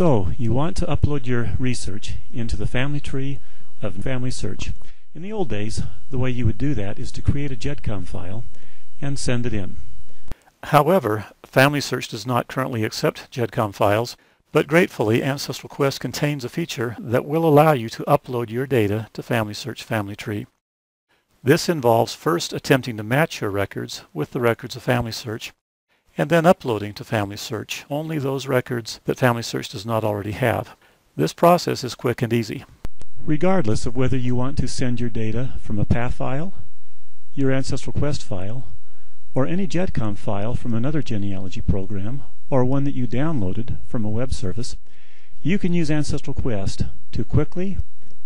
So, you want to upload your research into the family tree of Family Search. In the old days, the way you would do that is to create a GEDCOM file and send it in. However, Family Search does not currently accept GEDCOM files, but gratefully Ancestral Quest contains a feature that will allow you to upload your data to Family Search Family Tree. This involves first attempting to match your records with the records of Family Search, and then uploading to Family Search only those records that Family Search does not already have. This process is quick and easy. Regardless of whether you want to send your data from a PAF file, your Ancestral Quest file, or any GEDCOM file from another genealogy program, or one that you downloaded from a web service, you can use Ancestral Quest to quickly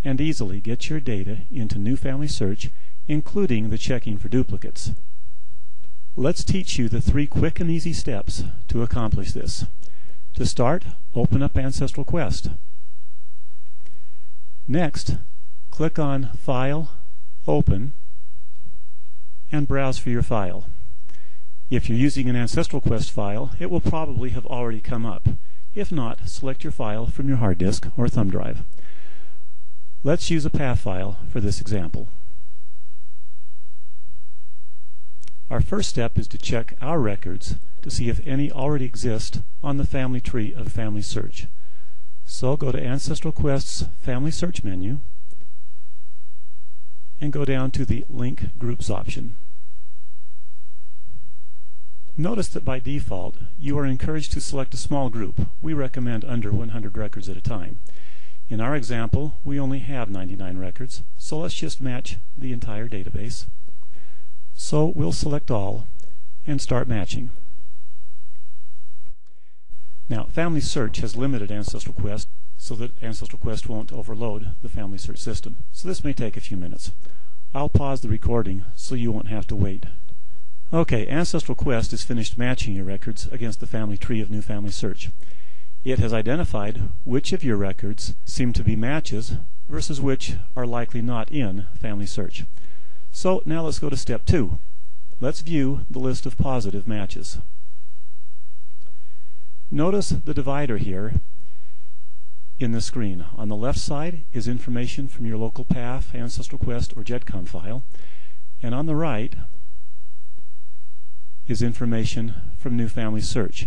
and easily get your data into New Family Search, including the checking for duplicates. Let's teach you the three quick and easy steps to accomplish this. To start, open up Ancestral Quest. Next, click on File, Open, and browse for your file. If you're using an Ancestral Quest file, it will probably have already come up. If not, select your file from your hard disk or thumb drive. Let's use a PAF file for this example. Our first step is to check our records to see if any already exist on the family tree of Family Search. So go to Ancestral Quest's Family Search menu and go down to the Link Groups option. Notice that by default, you are encouraged to select a small group. We recommend under 100 records at a time. In our example, we only have 99 records, so let's just match the entire database. So we'll select all and start matching. Now, Family Search has limited Ancestral Quest so that Ancestral Quest won't overload the Family Search system. So this may take a few minutes. I'll pause the recording so you won't have to wait. Okay, Ancestral Quest is finished matching your records against the family tree of New Family Search. It has identified which of your records seem to be matches versus which are likely not in Family Search. So now let's go to step two. Let's view the list of positive matches. Notice the divider here in the screen. On the left side is information from your local PAF, Ancestral Quest, or GEDCOM file. And on the right is information from New Family Search.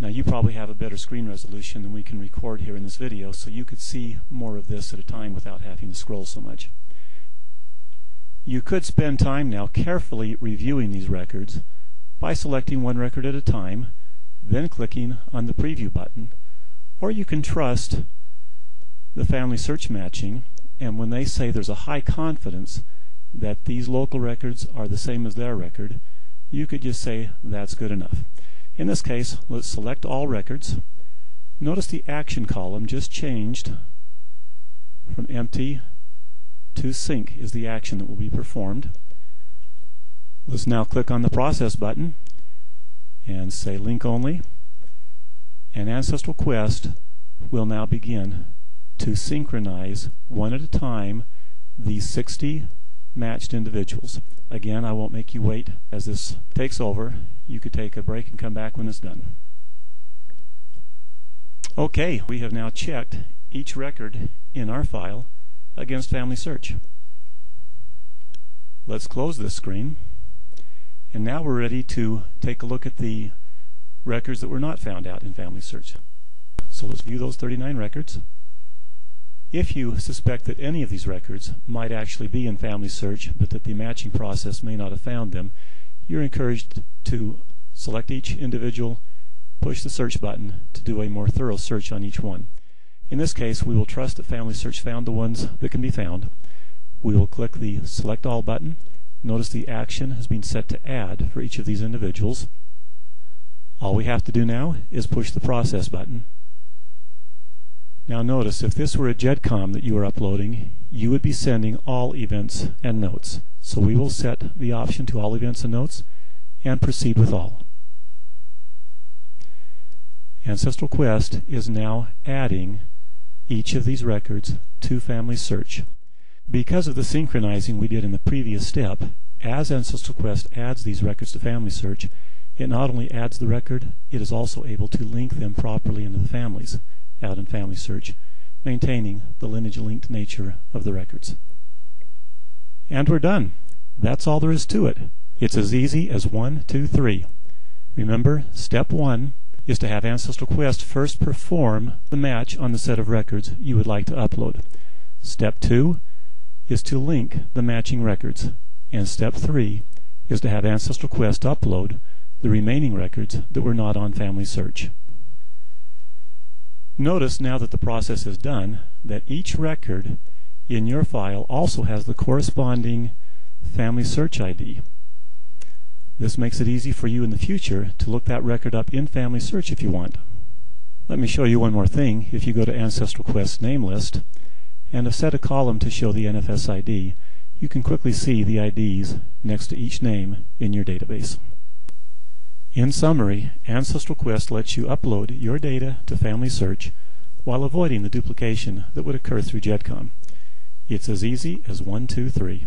Now you probably have a better screen resolution than we can record here in this video, so you could see more of this at a time without having to scroll so much. You could spend time now carefully reviewing these records by selecting one record at a time, then clicking on the preview button. Or you can trust the family search matching, and when they say there's a high confidence that these local records are the same as their record, you could just say that's good enough. In this case, let's select all records. Notice the action column just changed from empty to sync is the action that will be performed. Let's now click on the process button and say link only and Ancestral Quest will now begin to synchronize one at a time these 60 matched individuals. Again, I won't make you wait as this takes over. You could take a break and come back when it's done. Okay, we have now checked each record in our file against Family Search. Let's close this screen. And now we're ready to take a look at the records that were not found out in Family Search. So let's view those 39 records. If you suspect that any of these records might actually be in Family Search, but that the matching process may not have found them, you're encouraged to select each individual, push the search button to do a more thorough search on each one. In this case, we will trust that Family Search found the ones that can be found. We will click the Select All button. Notice the action has been set to add for each of these individuals. All we have to do now is push the Process button. Now notice, if this were a GEDCOM that you were uploading, you would be sending all events and notes. So we will set the option to all events and notes and proceed with all. Ancestral Quest is now adding each of these records to Family Search. Because of the synchronizing we did in the previous step, as Ancestral Quest adds these records to Family Search, it not only adds the record, it is also able to link them properly into the families. out in Family Search, maintaining the lineage-linked nature of the records. And we're done. That's all there is to it. It's as easy as one, two, three. Remember, step one is to have Ancestral Quest first perform the match on the set of records you would like to upload. Step two is to link the matching records. And step three is to have Ancestral Quest upload the remaining records that were not on Family Search. Notice now that the process is done that each record in your file also has the corresponding Family Search ID. This makes it easy for you in the future to look that record up in Family Search if you want. Let me show you one more thing. If you go to Ancestral Quest name list and set a column to show the NFS ID, you can quickly see the IDs next to each name in your database. In summary, Ancestral Quest lets you upload your data to Family Search while avoiding the duplication that would occur through GEDCOM. It's as easy as one, two, three.